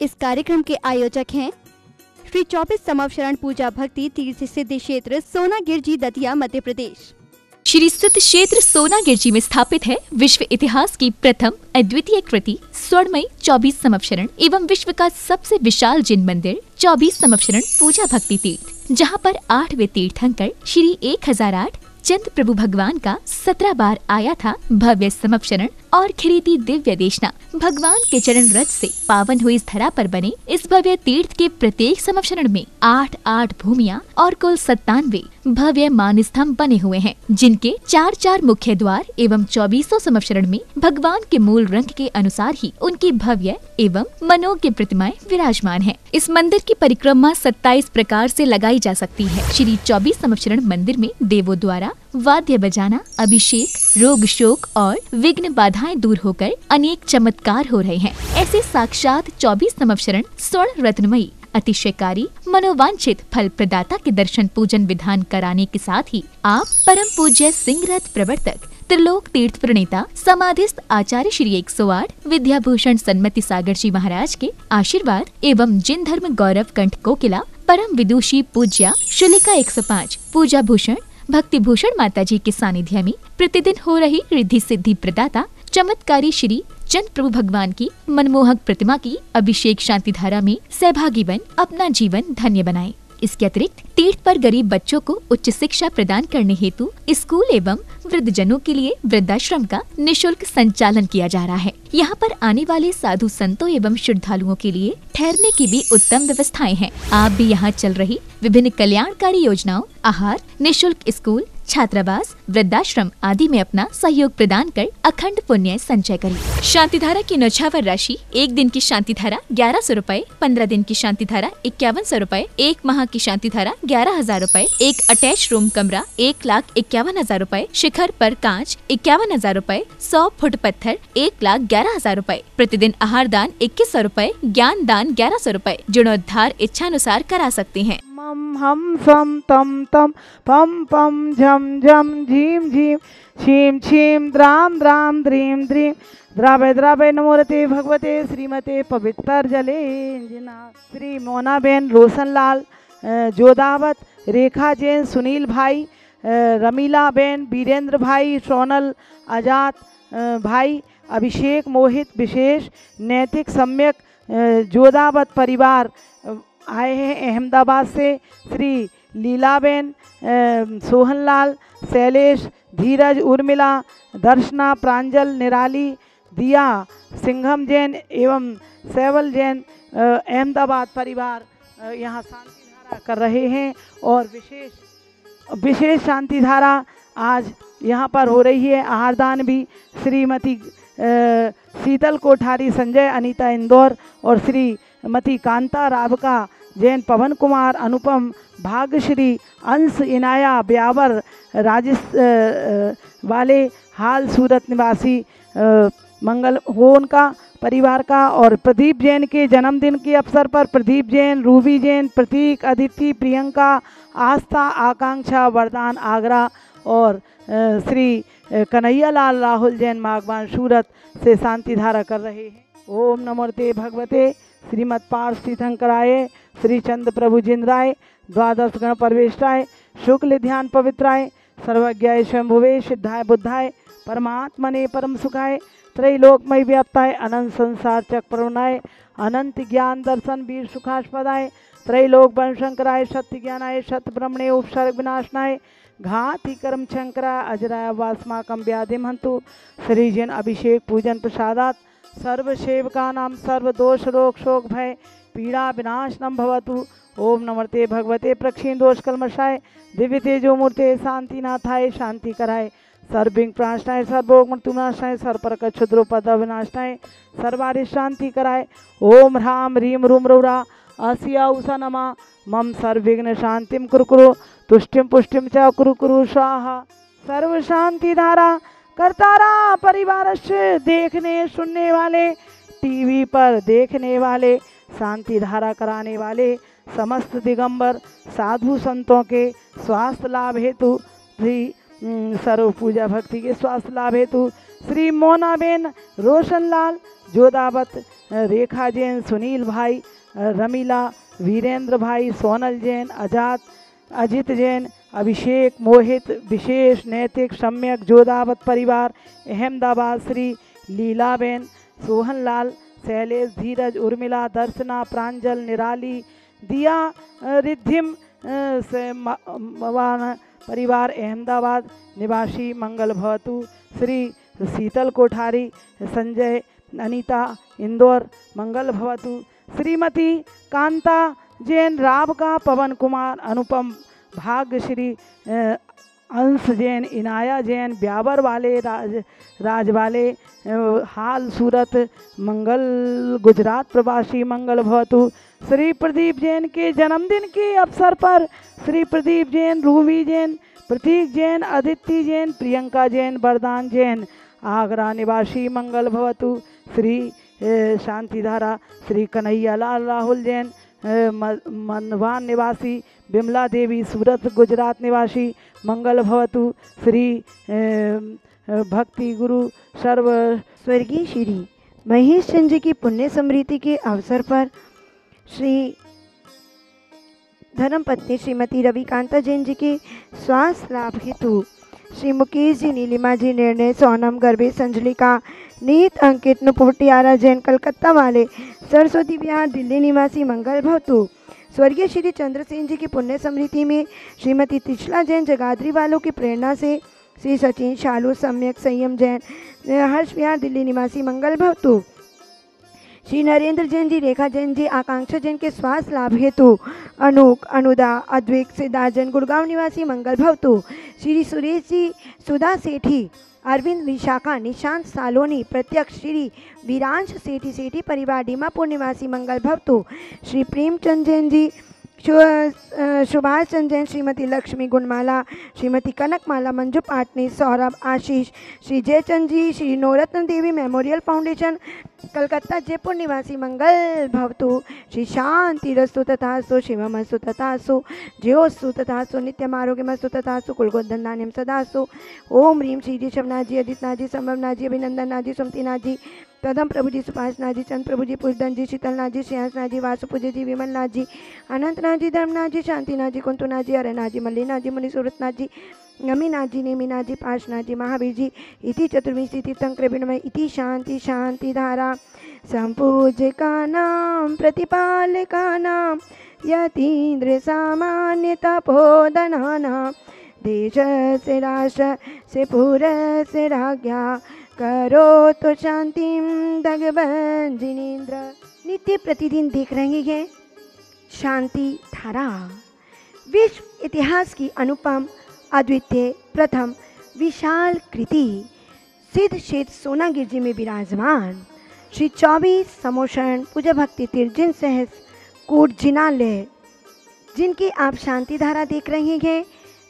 इस कार्यक्रम के आयोजक हैं। श्री चौबीस समव शरण पूजा भक्ति तीर्थ सिद्ध क्षेत्र सोना गिरजी दतिया, मध्य प्रदेश। श्री सिद्ध क्षेत्र सोना गिरजी में स्थापित है विश्व इतिहास की प्रथम, अद्वितीय कृति, स्वर्णमयी चौबीस समवशरण एवं विश्व का सबसे विशाल जिन मंदिर, चौबीस समवशरण पूजा भक्ति तीर्थ, जहाँ पर आठवें तीर्थंकर श्री एक हज़ार आठ चंद प्रभु भगवान का सत्रह बार आया था भव्य समपशरण और खरीदी दिव्य देशना भगवान के चरण रथ से पावन हुई इस धरा पर बने इस भव्य तीर्थ के प्रत्येक समपशरण में आठ आठ भूमिया और कुल सत्तानवे भव्य मान स्तंभ बने हुए हैं, जिनके चार चार मुख्य द्वार एवं चौबीसों समपशरण में भगवान के मूल रंग के अनुसार ही उनकी भव्य एवं मनोज्ञ प्रतिमाएँ विराजमान हैं। इस मंदिर की परिक्रमा 27 प्रकार से लगाई जा सकती है श्री चौबीस समपशरण मंदिर में देवों द्वारा वाद्य बजाना, अभिषेक रोग शोक और विघ्न बाधाएँ दूर होकर अनेक चमत्कार हो रहे हैं। ऐसे साक्षात चौबीस समवशरण स्वर्ण रत्नमयी, अतिशयकारी, मनोवांछित फल प्रदाता के दर्शन पूजन विधान कराने के साथ ही आप परम पूज्य सिंह प्रवर्तक, त्रिलोक तीर्थ प्रणेता, समाधिस्थ आचार्य श्री एक सौ आठ विद्याभूषण सन्मति सागर जी महाराज के आशीर्वाद एवं जिन धर्म गौरव कंठ कोकिला परम विदुषी पूज्या शुलिका एक सौ पाँच पूजा भूषण भक्ति भूषण माता जी के सानिध्य में प्रतिदिन हो रही रिद्धि सिद्धि प्रदाता, चमत्कारी श्री चंद प्रभु भगवान की मनमोहक प्रतिमा की अभिषेक शांति धारा में सहभागी बन अपना जीवन धन्य बनाए। इसके अतिरिक्त तीर्थ पर गरीब बच्चों को उच्च शिक्षा प्रदान करने हेतु स्कूल एवं वृद्ध जनों के लिए वृद्धाश्रम का निशुल्क संचालन किया जा रहा है। यहाँ पर आने वाले साधु संतों एवं श्रद्धालुओं के लिए ठहरने की भी उत्तम व्यवस्थाएँ हैं। आप भी यहाँ चल रही विभिन्न कल्याणकारी योजनाओं, आहार, निःशुल्क स्कूल छात्रावास, वृद्धाश्रम आदि में अपना सहयोग प्रदान कर अखंड पुण्य संचय करें। शांति धारा की नौछावर राशि, एक दिन की शांति धारा ग्यारह सौ रूपए, पंद्रह दिन की शांति धारा इक्यावन सौ रूपए, एक माह की शांति धारा ग्यारह हज़ार रूपए, एक अटैच रूम कमरा एक लाख इक्यावन हज़ार रूपए, शिखर पर कांच इक्यावन हज़ार रूपए, सौ फुट पत्थर एक लाख ग्यारह हज़ार रूपए, प्रतिदिन आहार दान इक्कीस सौ रूपए, ज्ञान दान ग्यारह सौ रूपए। जीर्णोद्धार इच्छानुसार करा सकते हैं। मम, हम सम तम तम पम पम झम झम झीम झीम छीम छीम द्राम द्राम द्रीम द्रीम द्रावे द्रावे नमोरते भगवते श्रीमते पवित्र जले श्री मोनाबेन रोशनलाल जोदावत रेखा जैन, सुनील भाई रमीला बेन वीरेंद्र भाई, सोनल आज़ाद भाई, अभिषेक मोहित, विशेष, नैतिक, सम्यक जोदावत परिवार आए हैं अहमदाबाद से श्री लीलाबेन सोहनलाल, शैलेश, धीरज उर्मिला, दर्शना, प्रांजल, निराली, दिया, सिंघम जैन एवं सैवल जैन अहमदाबाद परिवार यहाँ शांति धारा कर रहे हैं और विशेष विशेष शांति धारा आज यहाँ पर हो रही है। आहारदान भी श्रीमती शीतल कोठारी, संजय, अनीता इंदौर और श्रीमती कांता रावका जैन पवन कुमार अनुपम भाग्यश्री अंश इनाया ब्यावर अ, वाले हाल सूरत निवासी मंगल हो उनका परिवार का और प्रदीप जैन के जन्मदिन के अवसर पर प्रदीप जैन रूबी जैन प्रतीक अदिति प्रियंका आस्था आकांक्षा वरदान आगरा और श्री अ, कन्हैया लाल राहुल जैन मागवान सूरत से शांति धारा कर रहे हैं। ओम नमोते भगवते श्रीमद पार्थ तीर्थंकराय श्री चंद्र प्रभु जिंद्राय द्वादश गण परवेष्टाय शुक्ल ध्यान पवित्राय सर्वज्ञाय शंभुवे सिद्धाय बुद्धाय, परमात्मने परम सुखाय, त्रैलोकमय व्याप्ताय, अनंत संसार चक्रणाय अनंत ज्ञान दर्शन वीर सुखास्पदाय, त्रैलोक वन शंकराय, सत्य ज्ञानाय ब्रह्मणे उपसर्ग विनाशनाय, घाति कर्म शंकरा, अजराय वास्माकम व्याधिम हंतु श्रीजन अभिषेक पूजन प्रसादात सर्व सेवका नाम सर्व दोष रोग शोक भय पीड़ा विनाशनम भवतु। ओम नमर्ते भगवते प्रक्षीण दोष कलमशाय दिव्य तेजो मूर्ते शांति नाथाय शांति कराय। सर्विंग प्राणनाय सर्वोग मृत्युनाशाय सर्पर क्षुद्रो पद विनाशनाय सर्वारि शांति कराय। ओम ह्राम ह्रीम रूम रौरा असिया उषा नमा। मम सर्विघ्न शांतिम कुरु कुरु तुष्टिम पुष्टिम च कुरु स्वाहा। सर्व शांति धारा, करतारा परिवार देखने सुनने वाले, टीवी पर देखने वाले शांति धारा कराने वाले समस्त दिगंबर साधु संतों के स्वास्थ्य लाभ हेतु श्री सर्व पूजा भक्ति के स्वास्थ्य लाभ हेतु श्री मोनाबेन, रोशनलाल, जोदावत, रेखा जैन, सुनील भाई, रमीला, वीरेंद्र भाई, सोनल जैन आज़ाद अजित जैन, अभिषेक मोहित, विशेष नैतिक सम्यक जोदावत परिवार, अहमदाबाद श्री लीलाबेन सोहन लाल शैलेश धीरज उर्मिला दर्शना प्रांजल निराली दिया रिद्धिम से मवान परिवार अहमदाबाद निवासी मंगल भवतु श्री शीतल कोठारी संजय अनीता इंदौर मंगल भवतु श्रीमती कांता जैन रावका पवन कुमार अनुपम भाग्यश्री अ, अंश जैन, इनाया जैन, ब्यावर वाले राज राज वाले हाल सूरत, मंगल गुजरात प्रवासी मंगल भवतु। श्री प्रदीप जैन के जन्मदिन के अवसर पर श्री प्रदीप जैन रूबी जैन, प्रतीक जैन, आदित्य जैन, प्रियंका जैन, वरदान जैन, आगरा निवासी मंगल भवतु। श्री शांतिधारा, श्री कन्हैया लाल राहुल जैन मनवान निवासी, बिमला देवी, सूरत गुजरात निवासी मंगल भवतु श्री भक्ति गुरु सर्व स्वर्गीय श्री महेश चंद्र जी की पुण्य स्मृति के अवसर पर श्री धर्मपत्नी श्रीमती रविकांता जैन जी के स्वास्थ्य लाभ हेतु श्री मुकेश जी नीलिमा जी निर्णय सोनम गर्भे संजलिका नीत अंकित नुपोटियारा जैन कलकत्ता वाले सरस्वती विहार दिल्ली निवासी मंगल भवतु। स्वर्गीय श्री चंद्रसेन जी की पुण्य स्मृति में श्रीमती तिचला जैन जगाधरी वालों की प्रेरणा से श्री सचिन शालू सम्यक संयम जैन, हर्ष विहार, दिल्ली निवासी मंगल भवतु श्री नरेंद्र जैन जी, रेखा जैन जी, आकांक्षा जैन के स्वास्थ्य लाभ हेतु अनूक अनुदा अद्वैत सिद्धार्थ जैन गुड़गांव निवासी मंगल भवतु श्री सुरेश जी, सुधा सेठी अरविंद विशाखा निशांत सालोनी प्रत्यक्ष श्री वीरांश सेठी सेठी परिवार डीमापुर निवासी मंगल भक्तों श्री प्रेमचंद जैन जी सुभाष जैन श्रीमती लक्ष्मी गुणमाला, श्रीमती कनकमाला मंजू पाटनी सौरभ आशीष, श्री जयचंद जी श्री नवरत्न देवी मेमोरियल फाउंडेशन, कलकत्ता जयपुर निवासी मंगल भवतु, श्री शांति रस्तु तथास्तु, शिवमस्तु तथास्तु जयोस्तु तथास्तु, नित्यम आरोग्यमस्तु तथास्तु कुलगोधन धान्यम सदास्तु। ओम ह्रीम श्री जी शवनाथ जी अदितनाथ जी संभवनाथ जी अभिनंदन नाथ जी सुमतिनाथ जी कदम प्रभु जी सुभाष नाथ जी चंद प्रभु जी पुष्धन जी शीतलनाथ जी श्रेयांश नाथ जी वासुपूज्य जी विमल नाथ जी अनंतनाथ जी धर्मनाथ जी शांतिनाथ जी कुंतुनाथ जी हरनाथ जी मल्लीनाथ जी मुनि सूरतनाथ जी नमीनाथ जी नेमिनाथ जी पार्शनाथ जी महावीर जी इति चतुर्विंशी तीर्थंकर विनमय इति शांति शांति धारा सम्पूज्यकानां प्रतिपालकानां यतीन्द्र सामान्य तपोदनाना देश से राष्ट्र से राष्ट्रस्य से राज्ञा करोतु शांतिं। भगवान जिनेन्द्र, नित्य प्रतिदिन देख रहे हैं। शांति धारा। विश्व इतिहास की अनुपम, अद्वितीय, प्रथम, विशाल कृति। सिद्ध क्षेत्र सोनागिर जी में विराजमान। श्री चौबीस समोषण पूजा भक्ति तिरजिन सहस कूट जिनालय, जिनकी आप शांति धारा देख रहे हैं।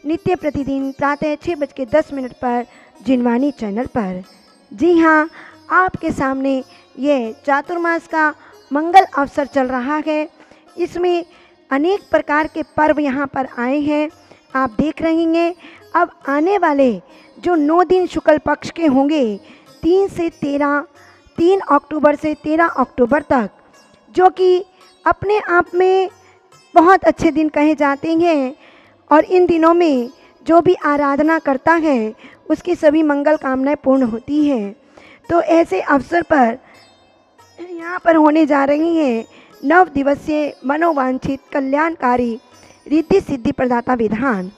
नित्य प्रतिदिन प्रातः छः बज के दस मिनट पर जिनवानी चैनल पर। जी हाँ आपके सामने ये चातुर्मास का मंगल अवसर चल रहा है। इसमें अनेक प्रकार के पर्व यहाँ पर आए हैं। आप देख रहे हैं, अब आने वाले जो नौ दिन शुक्ल पक्ष के होंगे, तीन से तेरह, तीन अक्टूबर से तेरह अक्टूबर तक, जो कि अपने आप में बहुत अच्छे दिन कहे जाते हैं। और इन दिनों में जो भी आराधना करता है उसकी सभी मंगल कामनाएँ पूर्ण होती हैं। तो ऐसे अवसर पर यहाँ पर होने जा रही हैं नव दिवसीय मनोवांछित कल्याणकारी रिद्धि सिद्धि प्रदाता विधान।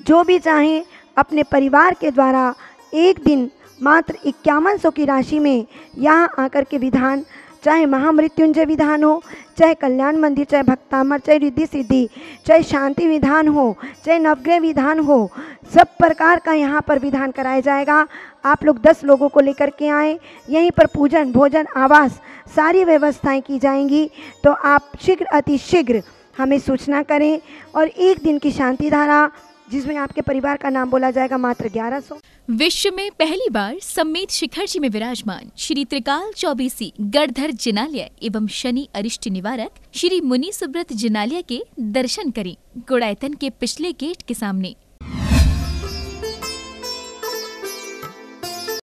जो भी चाहें अपने परिवार के द्वारा एक दिन मात्र इक्यावन सौ की राशि में यहाँ आकर के विधान चाहे महामृत्युंजय विधान हो, चाहे कल्याण मंदिर, चाहे भक्तामर, चाहे रिद्धि सिद्धि, चाहे शांति विधान हो, चाहे नवग्रह विधान हो, सब प्रकार का यहाँ पर विधान कराया जाएगा। आप लोग दस लोगों को लेकर के आएँ, यहीं पर पूजन, भोजन, आवास, सारी व्यवस्थाएँ की जाएँगी। तो आप शीघ्र अतिशीघ्र हमें सूचना करें और एक दिन की शांति धारा जिसमें आपके परिवार का नाम बोला जाएगा मात्र ग्यारह सौ। विश्व में पहली बार सम्मेत शिखर जी में विराजमान श्री त्रिकाल चौबीसी गढ़धर जिनालय एवं शनि अरिष्ट निवारक श्री मुनि सुब्रत जिनालय के दर्शन करें। गुड़ायतन के पिछले गेट के सामने।